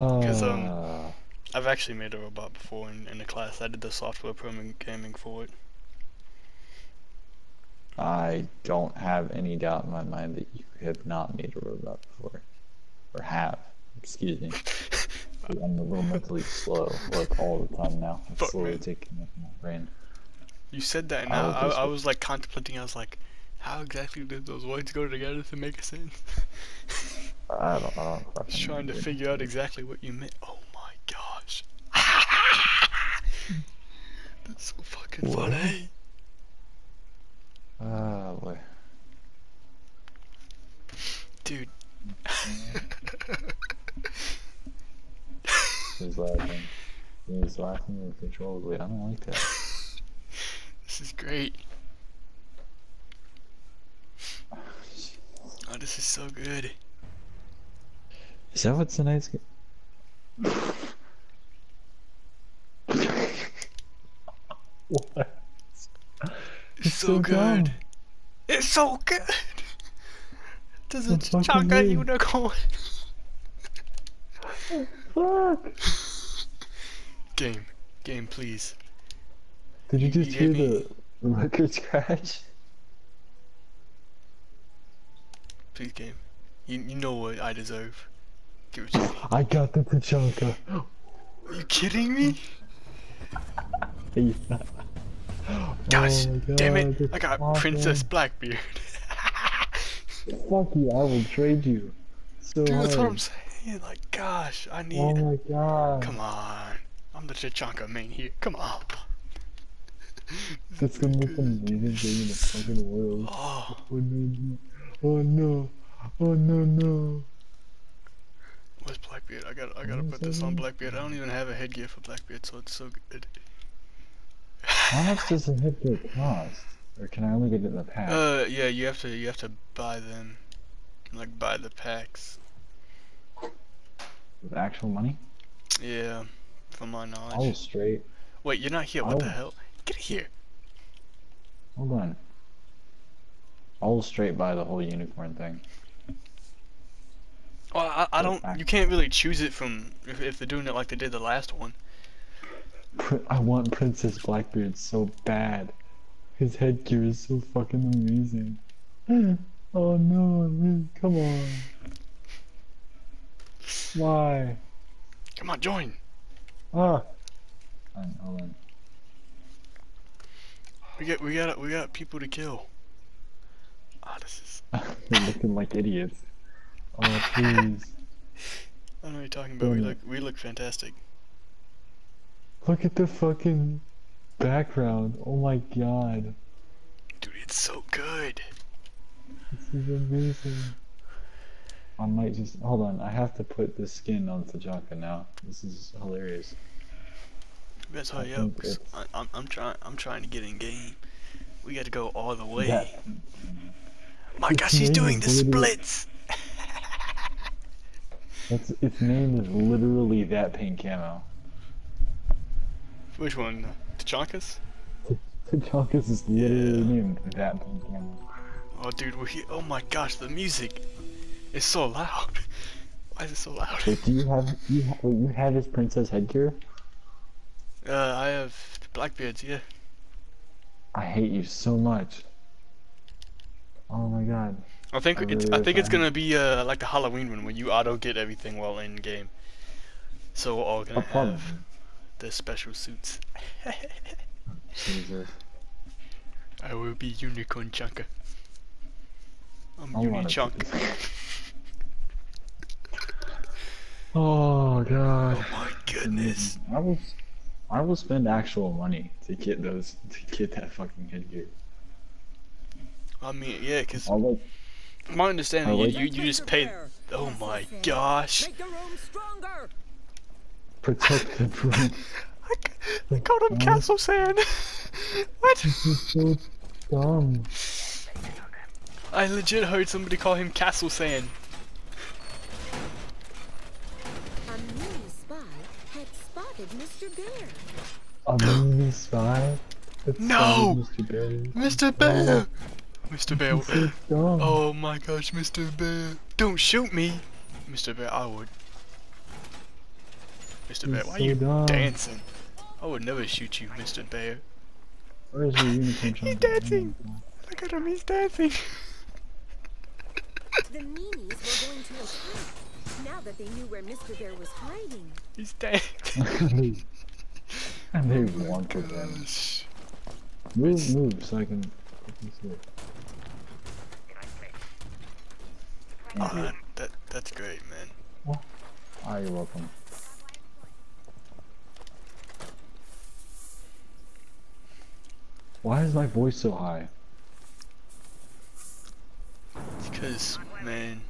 Because um, Uh, I've actually made a robot before in, in a class. I did the software programming for it. I don't have any doubt in my mind that you have not made a robot before. Or have. Excuse me. I'm a little mentally slow, like all the time now. It's slowly man. taking over my brain. You said that, and I I, would I, just- I was like contemplating. I was like, how exactly did those words go together to make a sense? I don't, don't I was trying to know. figure out exactly what you meant. Oh my gosh. That's so fucking What? funny. Oh boy. Dude. He's laughing. He's laughing uncontrollably. I don't like that. this is great. Oh, this is so good. Is that what tonight's game? what? It's so so, dumb. good. It's so good. There's a It's good. unicorn. Fuck! Game. Game, please. Did you just You hear me. the records crash? Please, game. You, you know what I deserve. Give it to me. I got the Tachanka. Are you kidding me? Yeah. Gosh, Oh damn God, it. I got Tachanka. Princess Blackbeard. Fuck you, I will trade you. So Dude, that's what. I'm saying. Like, gosh, I need. Oh my god. Come on. I'm the Tachanka main here. Come on. That's gonna be the most amazing thing in the fucking world. Oh, Oh no, no. Oh no. Oh no, no. where's Blackbeard? I got. I gotta put this on Blackbeard. I don't even have a headgear for Blackbeard, so it's so good. How much does a headgear cost? Or can I only get it in the pack? Uh, yeah, you have to. You have to buy them. Like buy the packs. With actual money? Yeah, from my I knowledge. was straight. Wait, you're not here. What the Oh. hell? Get here. Hold on. I will straight buy the whole unicorn thing. Well, I, I don't. You can't really choose it from if, if they're doing it like they did the last one. I want Princess Blackbeard so bad. His headgear is so fucking amazing. oh no, come on. Why? Come on, join. Ah. Fine, hold on. We got. We got. We got people to kill. Ah, this is. They're looking like idiots. Oh please. I don't know what you're talking about. We look. We look fantastic. Look at the fucking background. Oh my god. Dude, it's so good. This is amazing. I might just hold on. I have to put the skin on Tachanka now. This is hilarious. That's hurry up. think 'cause it's- I, I'm. I'm trying. I'm trying to get in game. We got to go all the way. That- My It's gosh, he's doing the splits. That's its name is literally that pink camo. Which one? Tachankas? Tachanka's is literally Yeah. named that pink camo. Oh, dude. We. Oh my gosh, the music is so loud. Why is it so loud? Wait, do you have you ha- wait, you have his princess headgear? Uh, I have Blackbeards. Yeah. I hate you so much. Oh my god. I think I it's. I think it's gonna be uh like the Halloween one where you auto get everything while in game. So we're all gonna have the special suits. Jesus. I will be Unicorn Chunker. I'm Unichunk. Oh god. Oh my goodness. I will I will spend actual money to get those to get that fucking headgear. I mean, yeah, because I'll like from my understanding, you, like- you, you just pay. Oh my gosh. Make the room stronger. protect the room. I, c- I called him Castle Sand. what? This is so dumb. I legit heard somebody call him Castle Sand. A mini spy had spotted Mr. Bear. A mini spy? That's No! Mr. Barry. Mr. Bear! Mr. Bear. This is so dumb. Oh my gosh, Mr. Bear. Don't shoot me. Mr. Bear, I would. Mr. Bear. He's Why are you dumb. dancing? I would never shoot you, Mr. Bear. Where's your unicorn? He's dancing. Look at him, he's dancing. The meanies were going to attack. Now that they knew where Mr. Bear was hiding. He's dancing. and they oh wanted them. Move, move, so I can. I can see it. Oh, that, that, that's great, man. Ah, you're welcome. Why is my voice so high? It's because, man.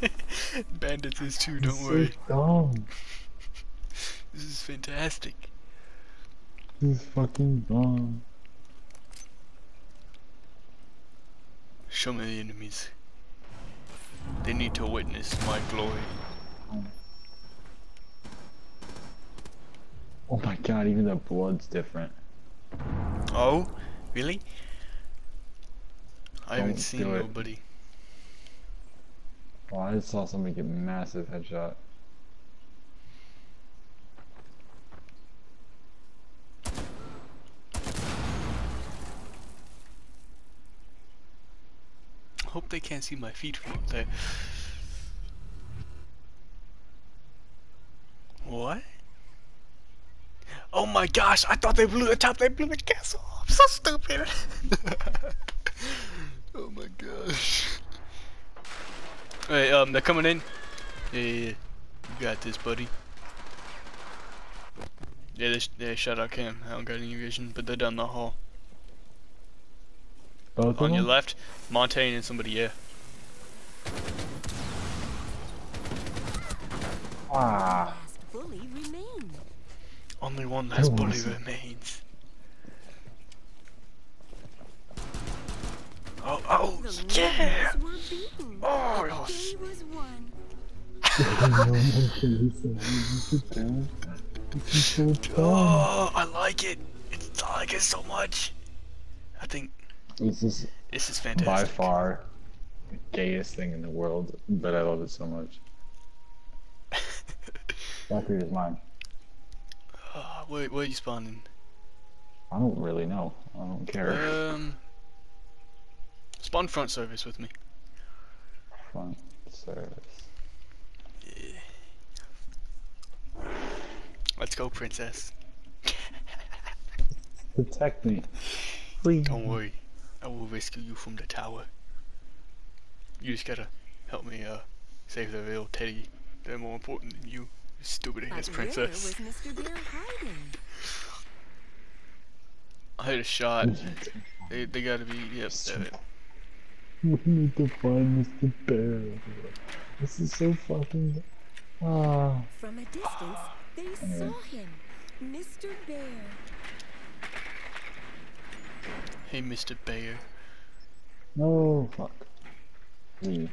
Bandits is too, don't so worry. dumb. This is fantastic. This is fucking dumb. Show me the enemies. They need to witness my glory. Oh my god, even the blood's different. Oh, really? I haven't Don't seen it. nobody. Oh, I just saw somebody get massive headshot. Hope they can't see my feet from up there. What? Oh my gosh, I thought they blew the top, they blew the castle. I'm so stupid. oh my gosh. Hey, um, they're coming in. Yeah. You got this, buddy. Yeah, they, sh they shut out cam. I don't got any vision, but they're down the hall. Both On of your left, Montagne and somebody, yeah. Ah, bully. Only one last Oh, bully awesome. remains. Oh, oh, The yeah! meanies were beaten. Oh, The yes. was won. this is so dumb. Oh, I like it. It's, I like it so much. I think This is this is fantastic. by far the gayest thing in the world, but I love it so much. Blackbeard is mine. Uh, where, where are you spawning? I don't really know. I don't care. Um, spawn front service with me. Front service. Let's go, princess. Protect me. Please. Don't worry, I will rescue you from the tower. You just gotta help me uh save the real Teddy. They're more important than you, you stupid ass But where was princess. Mr. Bear hiding? I heard a shot. They they gotta be yep. That it. We need to find Mr. Bear. This is so fucking. Ah. From a distance, they saw him. Mr. Bear. Hey, Mr. Bear, No, fuck. Me.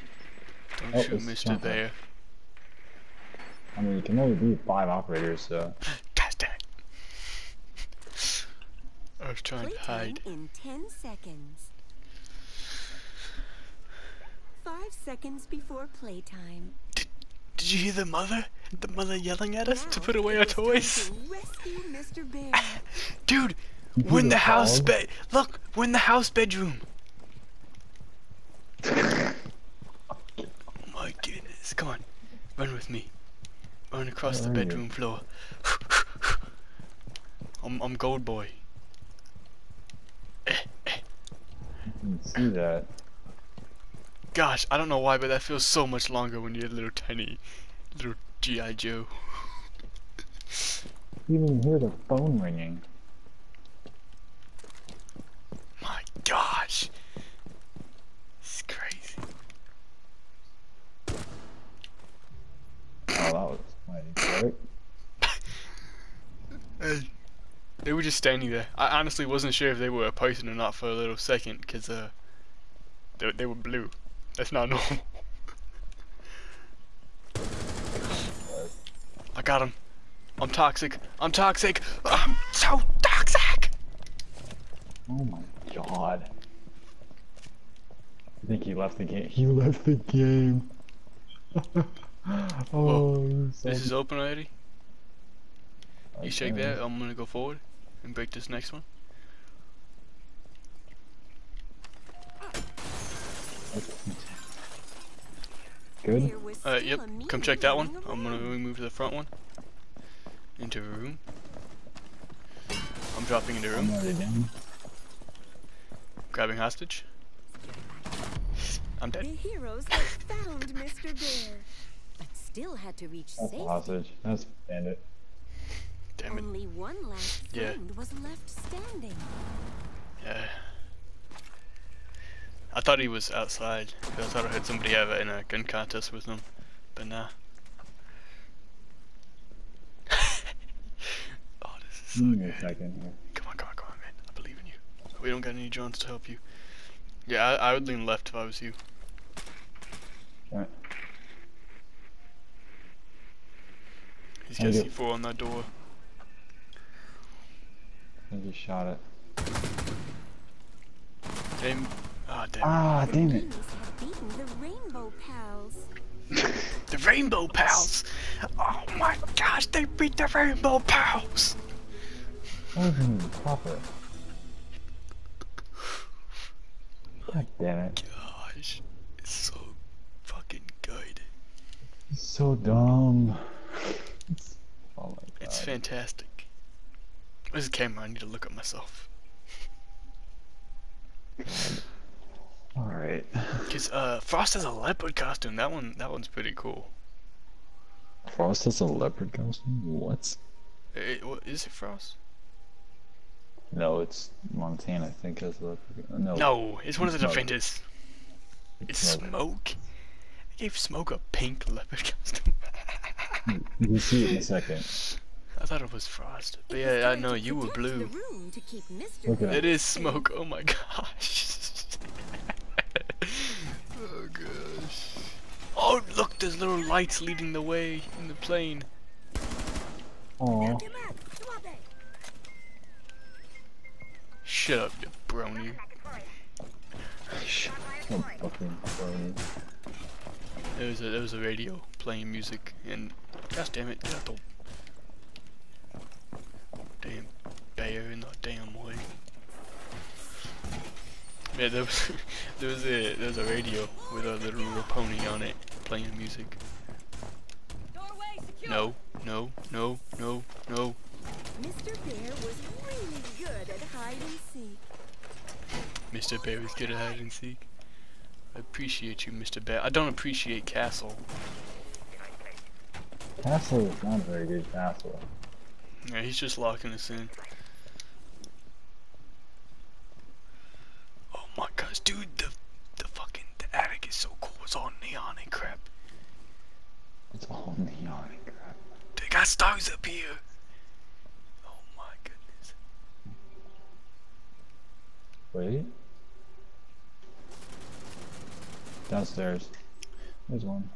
don't Oh, shoot it's Mr. Jumper. Bear. I mean, you can only be five operators, so. God damn it. I was trying to Playtime hide. in 10 seconds. Five seconds before playtime. Did you hear the mother? The mother yelling at us to put away our toys? to Rescue Mr. Bear. Dude, You we're in the house bed. Look, we're in the house bedroom. Oh my goodness. Come on. Run with me. Run across the Where you? bedroom floor. I'm, I'm Gold Boy. You see that. Gosh, I don't know why, but that feels so much longer when you're a little tiny, little G.I. Joe. You even hear the phone ringing. My gosh. It's crazy. Oh, that was mighty quick. Hey. They were just standing there. I honestly wasn't sure if they were a person or not for a little second, cause uh, they they were blue. That's not normal. I got him. I'm toxic. I'm toxic. I'm so toxic. Oh my god. I think he left the game. He left the game. oh, so This is open already. You shake that. I'm gonna go forward and break this next one. Good. There was Uh, yep. Come check that one. I'm gonna move to the front one. Into a room. I'm dropping into a I'm room. Grabbing hostage. I'm The dead. heroes had found Mr. Bear, but still had to reach That's a hostage. That's bandit. Damn it. Only one last Yeah. friend was left standing. Yeah. I thought he was outside. 'cause I thought I heard somebody have in a gun contest with him, but nah. oh, this is so Give good. second here. Come on, come on, come on, man. I believe in you. We don't got any drones to help you. Yeah, I, I would lean left if I was you. Alright. He's I got C4 on that door. I just shot it. Damn. Ah, damn. Ah, damn it. Enemies had the Rainbow Pals. The Rainbow Pals! Oh my gosh, they beat the Rainbow Pals! Mm, proper. God damn it. Gosh, it's so fucking good. It's so dumb. oh my god. It's fantastic. Where's the camera? I need to look at myself. Alright. Cause uh, Frost has a leopard costume. That one, that one's pretty cool. Frost has a leopard costume? What? Eh, what, is it Frost? No, it's Montana, I think, has a leopard No. No, it's one of the Smoke. defenders. It's Smoke. Smoke. They gave Smoke a pink leopard costume. You'll see it in a second. I thought it was Frost. But It yeah, I know you were blue. The room to keep Mr. Look at Bear It is. Smoke. Oh my gosh. oh gosh. Oh look, there's little lights leading the way in the plane. Aw. Shut up, you brony. Oh, fucking funny. There was a there was a radio playing music and gosh damn it, get out the damn bear in the damn way. Yeah, there was there was a there was a radio with a little pony on it playing music. No, no, no, no, no. Mr. Bear was really good at hide and seek. Mr. Bear is good at hide and seek. I appreciate you, Mr. Bear. I don't appreciate Castle. Castle is not a very good castle. Yeah, he's just locking us in. Oh my gosh, dude, the the fucking the attic is so cool. It's all neon and crap. It's all neon and crap. They got stars up here. Oh my goodness. Wait. Downstairs. There's one.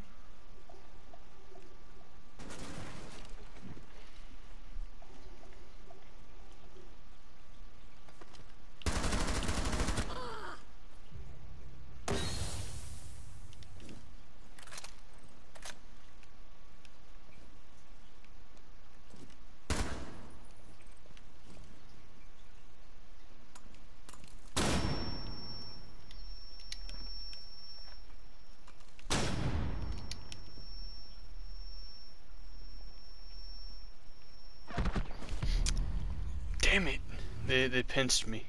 Damn it. They they pinched me.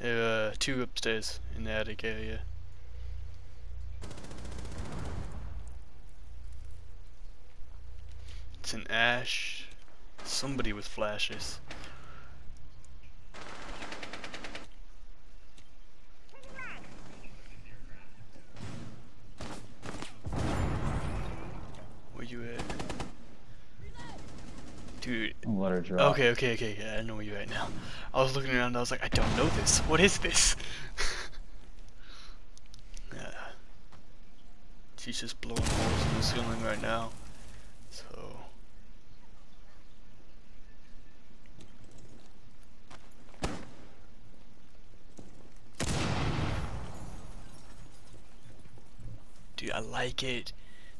There are uh, two upstairs in the attic area. It's an ash. Somebody with flashes. Where you at? Okay, okay, okay, I know you're at now. I was looking around, I was like, I don't know this. What is this? yeah. She's just blowing holes in the ceiling right now. So. Dude, I like it.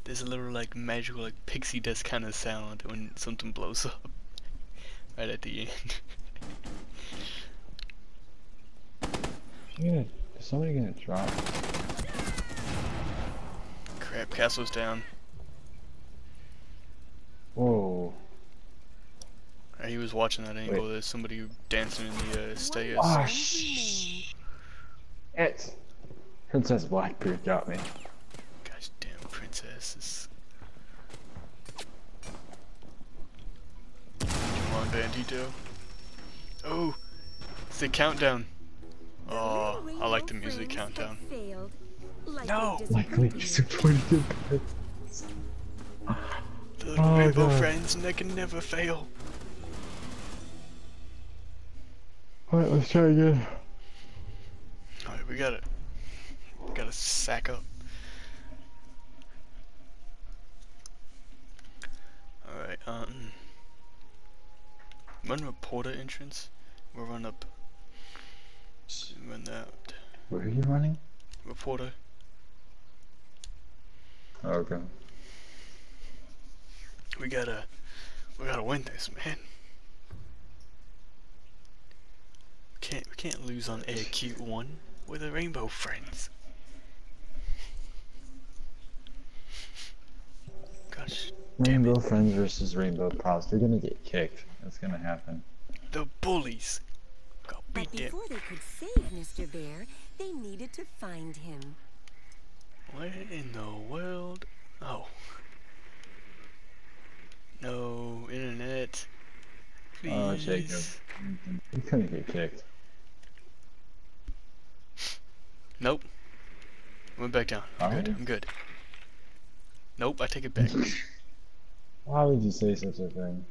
There's a little like magical like pixie dust kind of sound when something blows up right at the end. Gonna, is somebody gonna drop? Crap, castle's down. Whoa. Uh, He was watching that angle. Wait. There's somebody dancing in the uh, stairs. Ah, One sh- It. Princess Blackbeard got me. Gosh damn princesses. Come on, Bandito. Oh, it's the countdown. Oh, I like the music countdown. had failed. No. Likely disappointed. The little Oh, rainbow God. friends, and they can never fail. Alright, let's try again. Alright, we got it. We gotta sack up. Alright, um. Run reporter entrance. We'll run up. Run that. Where are you running? Reporter. Oh, okay. We gotta. We gotta win this, man. We can't. We can't lose on AQ one. We're the Rainbow Friends. Gosh, damn Rainbow! Friends versus Rainbow Props. They're gonna get kicked. That's gonna happen. The bullies. Go beat But them. before they could save Mr. Bear, they needed to find him. Where in the world? Oh. No, internet. Oh, Please. Oh, Jacob. You're gonna get kicked. Nope. Went back down. I'm good. Alright. I'm good. Nope, I take it back. Why would you say such a thing?